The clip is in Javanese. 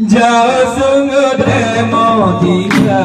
Jauh sungguh demo tiga